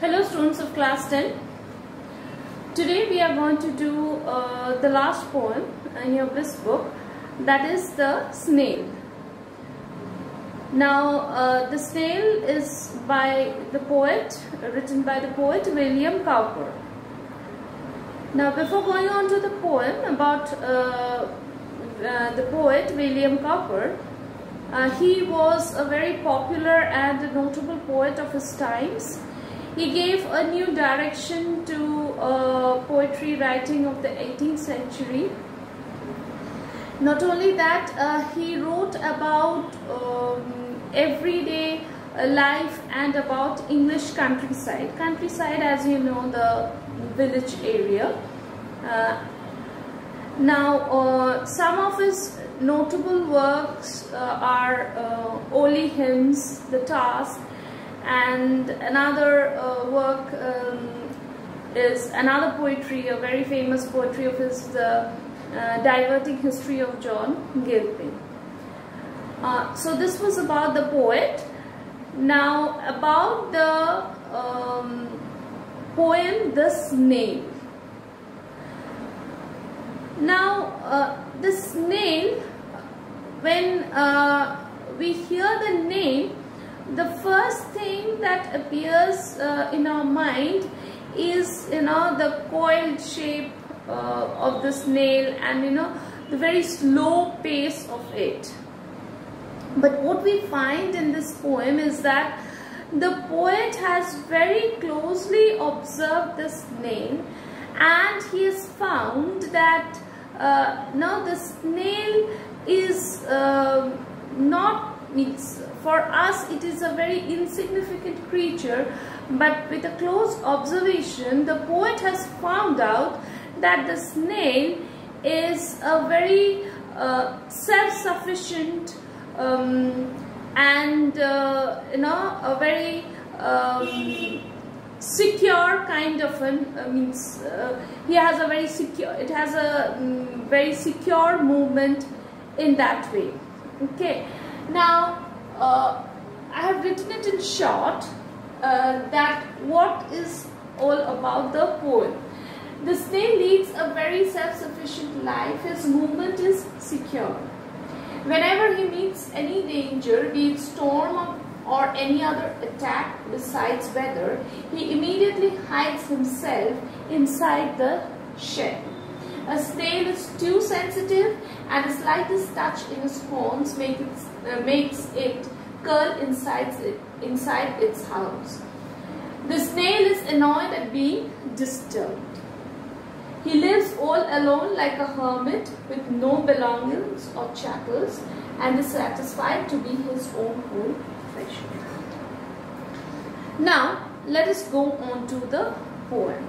Hello students of class 10. Today we are going to do uh, the last poem in your this book that is the snail. Now uh, the snail is by the poet, written by the poet William Cowper. Now before going on to the poem about uh, uh the poet William Cowper, uh, he was a very popular and notable poet of his times. He gave a new direction to uh, poetry writing of the 18th century. Not only that, uh, he wrote about um, everyday uh, life and about English countryside. Countryside, as you know, the village area. Uh, now, uh, some of his notable works uh, are uh, Olney Hymns, The Task, and another uh, work um, is another poetry, a very famous poetry of his, The uh, Diverting History of John Gilpin. Uh, so this was about the poet. Now about the um, poem The Snail. Now uh, the snail, when uh, we hear the name, the first thing that appears uh, in our mind is you know the coiled shape uh, of the snail and you know the very slow pace of it. But what we find in this poem is that the poet has very closely observed the snail and he has found that uh, now the snail is uh, not means for us it is a very insignificant creature but with a close observation the poet has found out that the snail is a very uh, self-sufficient um, and uh, you know a very um, secure kind of an uh, means uh, he has a very secure it has a um, very secure movement in that way. Okay now uh, I have written it in short uh, that what is all about the poem. The snail leads a very self-sufficient life. His movement is secure. Whenever he meets any danger be it storm or any other attack besides weather, he immediately hides himself inside the shed. A snail is too sensitive and the slightest touch in its horns make it, uh, makes it curl inside, it, inside its house. The snail is annoyed at being disturbed. He lives all alone like a hermit with no belongings or chattels and is satisfied to be his own home now, let us go on to the poem.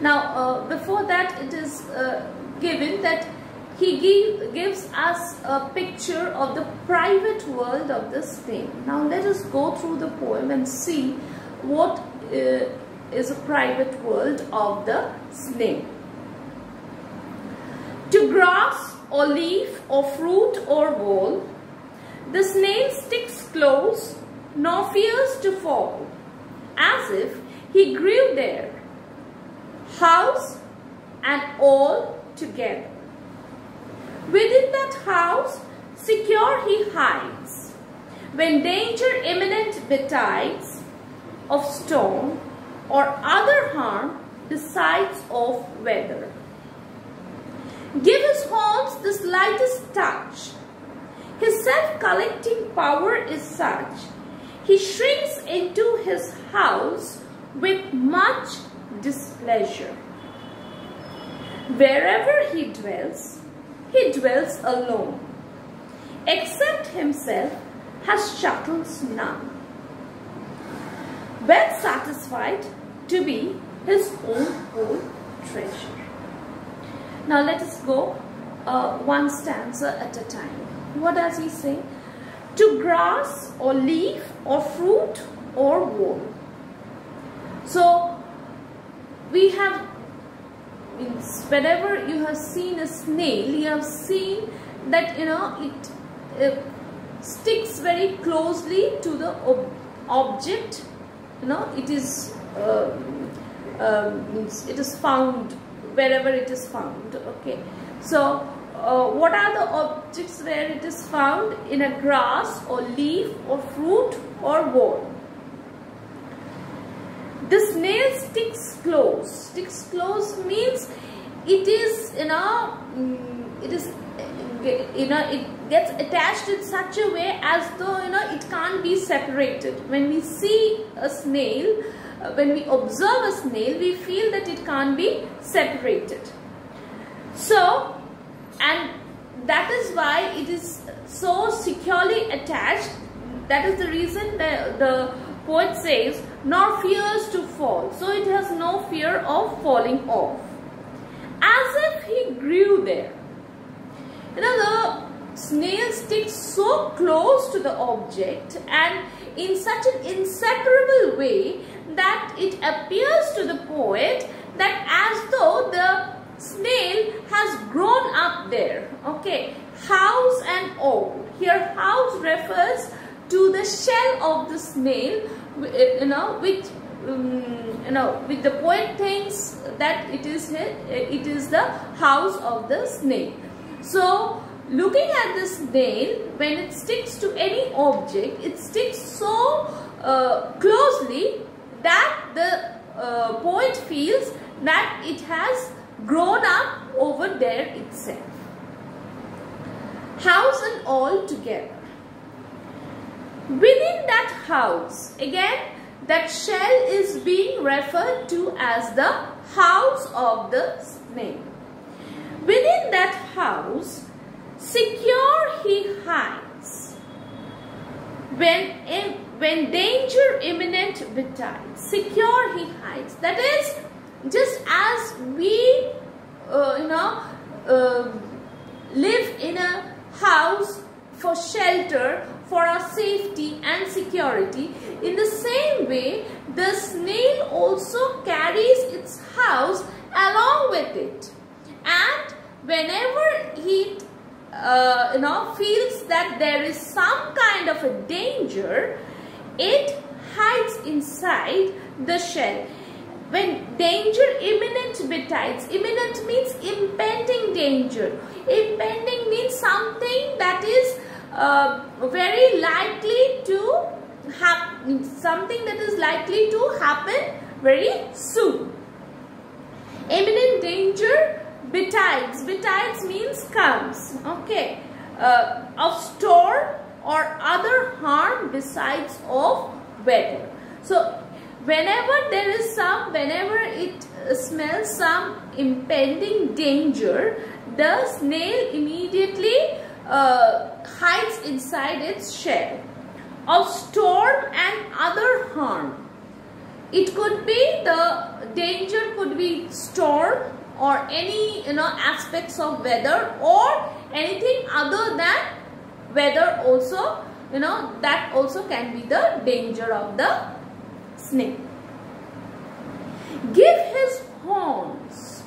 Now, uh, before that, it is uh, given that he give, gives us a picture of the private world of the snail. Now, let us go through the poem and see what uh, is a private world of the snail. To grass or leaf or fruit or wall, the snail sticks close, nor fears to fall, as if he grew there, house and all together. Within that house, secure he hides, when danger imminent betides, of storm or other harm decides of weather. Give his horns the slightest touch, his self-collecting power is such, he shrinks into his house with much displeasure. Wherever he dwells, he dwells alone. Except himself has chattels none. Well satisfied to be his own whole treasure. Now let us go uh, one stanza at a time what does he say? To grass or leaf or fruit or wool. So we have whenever you have seen a snail, you have seen that you know it, sticks very closely to the ob object you know it is uh, um, it is found wherever it is found okay. So uh, what are the objects where it is found? In a grass or leaf or fruit or bone the snail sticks close sticks close means it is you know mm, it is you know it gets attached in such a way as though you know it can't be separated. When we see a snail uh, when we observe a snail we feel that it can't be separated. So and that is why it is so securely attached. That is the reason the, the poet says nor fears to fall. So it has no fear of falling off grew there. You know the snail sticks so close to the object and in such an inseparable way that it appears to the poet that as though the snail has grown up there. Okay house and all. Here house refers to the shell of the snail you know which you know which the poet thinks that it is it is the house of the snail so looking at the snail when it sticks to any object it sticks so uh, closely that the uh, poet feels that it has grown up over there itself. House and all together. Within that house, again, that shell is being referred to as the house of the snake. Within that house, secure he hides. When, when danger imminent betides, secure he hides. That is, just as we uh, you know uh, live in a house for shelter for our safety and security. In the same way the snail also carries its house along with it. And whenever he uh, you know feels that there is some kind of a danger it hides inside the shell. When danger imminent betides imminent means impending danger. Impending means something that is uh, very likely to happen something that is likely to happen very soon. Imminent danger betides. Betides means comes. Okay. Uh, of storm or other harm besides of weather. So whenever there is some whenever it smells some impending danger the snail immediately uh, hides inside its shell of storm and other harm it could be the danger could be storm or any you know aspects of weather or anything other than weather also you know that also can be the danger of the snake. Give his horns.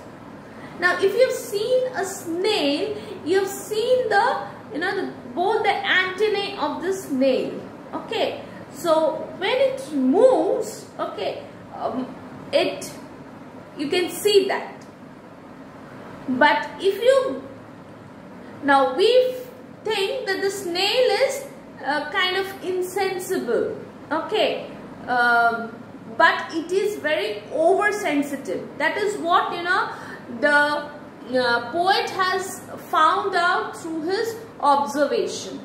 Now if you've seen a snail, you've seen the, you know, the, both the antennae of the snail. Okay. So when it moves, okay, um, it, you can see that. But if you, now we think that the snail is uh, kind of insensible. Okay um, but it is very oversensitive. That is what you know the uh, poet has found out through his observation.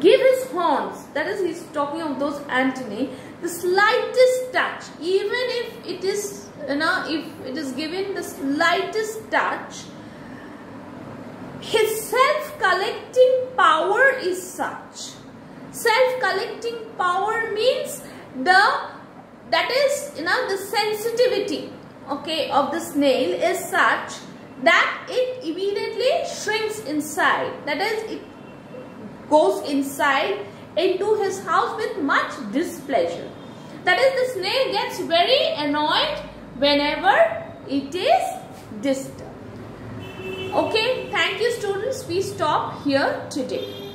Give his horns, that is he's talking of those antennae, the slightest touch, even if it is, you know, if it is given the slightest touch, his self-collecting power is such self-collecting power means the that is you know the sensitivity okay of the snail is such that it immediately shrinks inside. That is it goes inside into his house with much displeasure. That is the snail gets very annoyed whenever it is disturbed. Okay thank you students. We stop here today